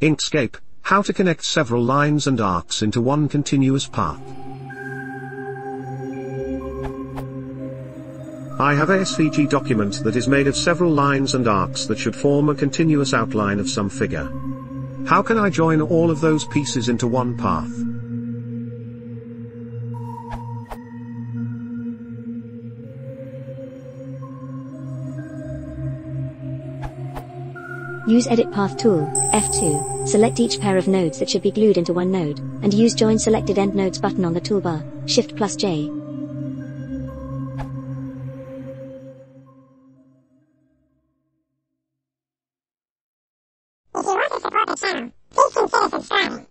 Inkscape, how to connect several lines and arcs into one continuous path. I have a SVG document that is made of several lines and arcs that should form a continuous outline of some figure. How can I join all of those pieces into one path? Use Edit Path tool, F2, select each pair of nodes that should be glued into one node, and use Join Selected End Nodes button on the toolbar, Shift plus J. If you want to support the channel, please consider subscribing.